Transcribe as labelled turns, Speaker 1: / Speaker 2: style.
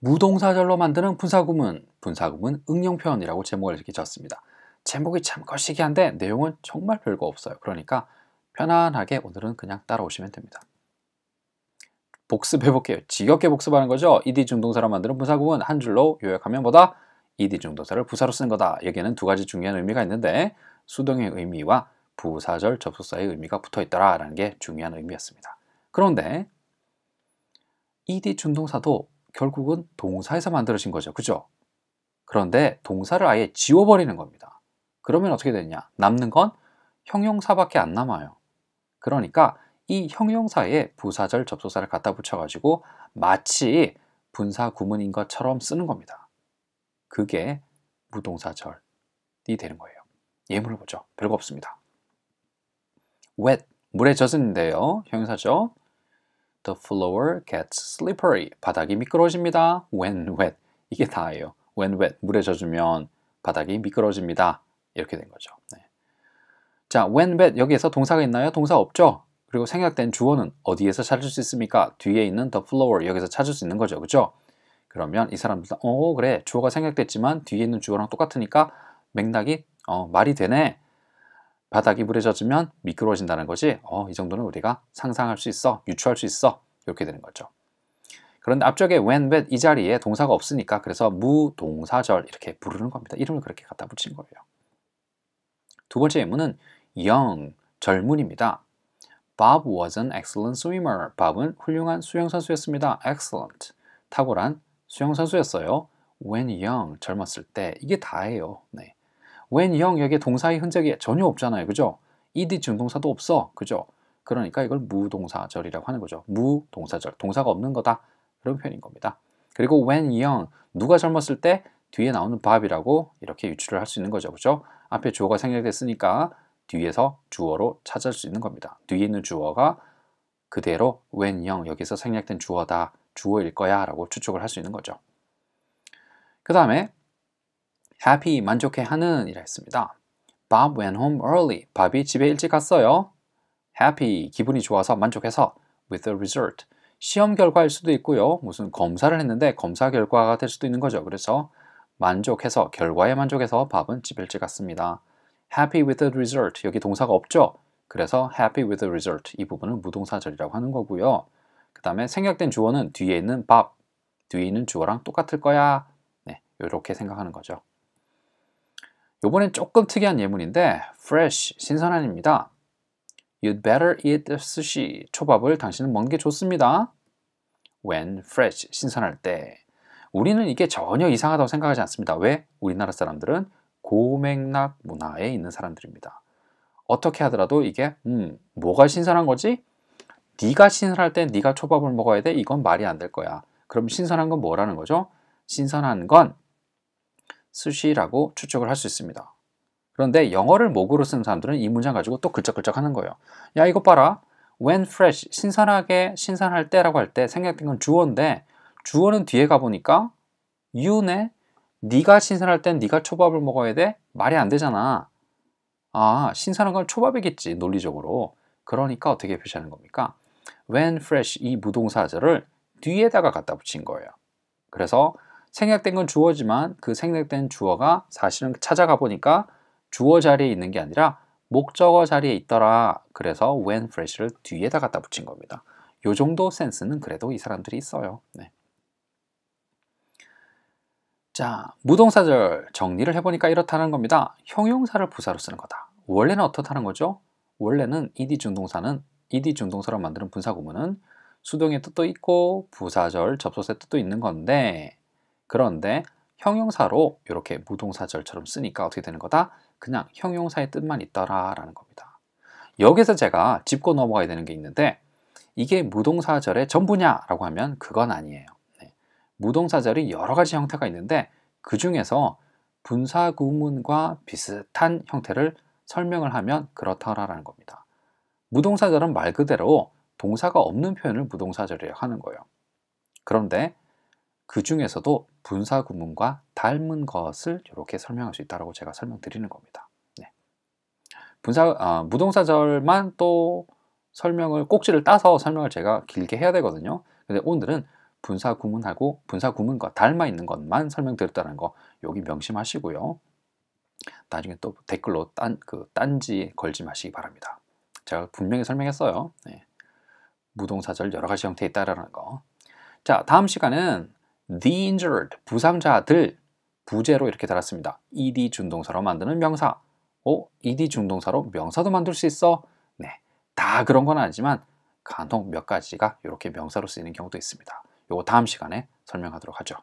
Speaker 1: 무동사절로 만드는 분사구문, 분사구문 응용표현이라고 제목을 이렇게 졌습니다. 제목이 참 거시기한데 내용은 정말 별거 없어요. 그러니까 편안하게 오늘은 그냥 따라오시면 됩니다. 복습해볼게요. 지겹게 복습하는 거죠. ed 중동사로 만드는 분사구문 한 줄로 요약하면 뭐다? ed 중동사를 부사로 쓰는 거다. 여기에는 두 가지 중요한 의미가 있는데 수동의 의미와 부사절 접속사의 의미가 붙어 있더라 라는 게 중요한 의미였습니다. 그런데 ed 중동사도 결국은 동사에서 만들어진 거죠. 그죠? 그런데 동사를 아예 지워버리는 겁니다. 그러면 어떻게 되냐? 남는 건 형용사밖에 안 남아요. 그러니까 이 형용사에 부사절 접속사를 갖다 붙여가지고 마치 분사 구문인 것처럼 쓰는 겁니다. 그게 무동사절이 되는 거예요. 예문을 보죠. 별거 없습니다. wet, 물에 젖은인데요. 형용사죠. The floor gets slippery. 바닥이 미끄러워집니다. When wet. 이게 다예요. When wet. 물에 젖으면 바닥이 미끄러워집니다. 이렇게 된 거죠. 네. 자, when wet 여기에서 동사가 있나요? 동사 없죠? 그리고 생략된 주어는 어디에서 찾을 수 있습니까? 뒤에 있는 the floor 여기서 찾을 수 있는 거죠. 그죠? 그러면 이 사람들 어 그래 주어가 생략됐지만 뒤에 있는 주어랑 똑같으니까 맥락이 어, 말이 되네. 바닥이 물에 젖으면 미끄러워진다는 거지. 어, 이 정도는 우리가 상상할 수 있어, 유추할 수 있어. 이렇게 되는 거죠. 그런데 앞쪽에 when, when 이 자리에 동사가 없으니까 그래서 무동사절 이렇게 부르는 겁니다. 이름을 그렇게 갖다 붙인 거예요. 두 번째 예문은 young, 젊은입니다. Bob was an excellent swimmer. 밥은 훌륭한 수영선수였습니다. excellent, 탁월한 수영선수였어요. when young, 젊었을 때 이게 다예요. 네. When 여기에 동사의 흔적이 전혀 없잖아요. 그죠? ed 중동사도 없어. 그죠? 그러니까 이걸 무동사절이라고 하는 거죠. 무동사절. 동사가 없는 거다. 그런 표현인 겁니다. 그리고 when young 누가 젊었을 때 뒤에 나오는 밥이라고 이렇게 유추를 할 수 있는 거죠. 그죠? 앞에 주어가 생략됐으니까 뒤에서 주어로 찾을 수 있는 겁니다. 뒤에 있는 주어가 그대로 when young 여기서 생략된 주어다. 주어일 거야 라고 추측을 할 수 있는 거죠. 그 다음에 happy 만족해 하는 이라 했습니다. Bob went home early. 밥이 집에 일찍 갔어요. happy 기분이 좋아서 만족해서 with the result 시험 결과일 수도 있고요. 무슨 검사를 했는데 검사 결과가 될 수도 있는 거죠. 그래서 만족해서 결과에 만족해서 밥은 집에 일찍 갔습니다. happy with the result 여기 동사가 없죠. 그래서 happy with the result 이 부분은 무동사절이라고 하는 거고요. 그 다음에 생략된 주어는 뒤에 있는 밥 뒤에 있는 주어랑 똑같을 거야. 네, 이렇게 생각하는 거죠. 요번엔 조금 특이한 예문인데 fresh, 신선한입니다. You'd better eat the sushi. 초밥을 당신은 먹는 게 좋습니다. When fresh, 신선할 때. 우리는 이게 전혀 이상하다고 생각하지 않습니다. 왜? 우리나라 사람들은 고맥락 문화에 있는 사람들입니다. 어떻게 하더라도 이게 음, 뭐가 신선한 거지? 네가 신선할 때 네가 초밥을 먹어야 돼? 이건 말이 안 될 거야. 그럼 신선한 건 뭐라는 거죠? 신선한 건 스시라고 추측을 할 수 있습니다. 그런데 영어를 목으로 쓰는 사람들은 이 문장 가지고 또 글쩍글쩍 하는 거예요. 야 이거 봐라. when fresh, 신선하게 신선할 때라고 할 때 생략된 건 주어인데 주어는 뒤에 가보니까 you네 네가 신선할 땐 네가 초밥을 먹어야 돼? 말이 안 되잖아. 아 신선한 건 초밥이겠지 논리적으로. 그러니까 어떻게 표시하는 겁니까? when fresh 이 무동사절을 뒤에다가 갖다 붙인 거예요. 그래서 생략된 건 주어지만 그 생략된 주어가 사실은 찾아가 보니까 주어 자리에 있는 게 아니라 목적어 자리에 있더라. 그래서 when fresh를 뒤에다 갖다 붙인 겁니다. 요 정도 센스는 그래도 이 사람들이 있어요. 네. 자, 무동사절 정리를 해보니까 이렇다는 겁니다. 형용사를 부사로 쓰는 거다. 원래는 어떻다는 거죠? 원래는 ed 중동사는 ed 중동사로 만드는 분사 구문은 수동의 뜻도 있고 부사절 접속사의 뜻도 있는 건데 그런데 형용사로 이렇게 무동사절처럼 쓰니까 어떻게 되는 거다? 그냥 형용사의 뜻만 있더라 라는 겁니다. 여기서 제가 짚고 넘어가야 되는 게 있는데 이게 무동사절의 전부냐 라고 하면 그건 아니에요. 네. 무동사절이 여러 가지 형태가 있는데 그 중에서 분사구문과 비슷한 형태를 설명을 하면 그렇다라는 겁니다. 무동사절은 말 그대로 동사가 없는 표현을 무동사절이라고 하는 거예요. 그런데 그 중에서도 분사 구문과 닮은 것을 이렇게 설명할 수 있다고 제가 설명드리는 겁니다. 네. 분사 어, 무동사절만 또 설명을 꼭지를 따서 설명을 제가 길게 해야 되거든요. 근데 오늘은 분사 구문하고 분사 구문과 닮아 있는 것만 설명드렸다는 거 여기 명심하시고요. 나중에 또 댓글로 딴, 그 딴지 걸지 마시기 바랍니다. 제가 분명히 설명했어요. 네. 무동사절 여러 가지 형태에 있다라는 거. 자, 다음 시간은 the injured, 부상자들, 부제로 이렇게 달았습니다. ed 준동사로 만드는 명사. 어? ed 준동사로 명사도 만들 수 있어? 네. 다 그런 건 아니지만 간혹 몇 가지가 이렇게 명사로 쓰이는 경우도 있습니다. 요거 다음 시간에 설명하도록 하죠.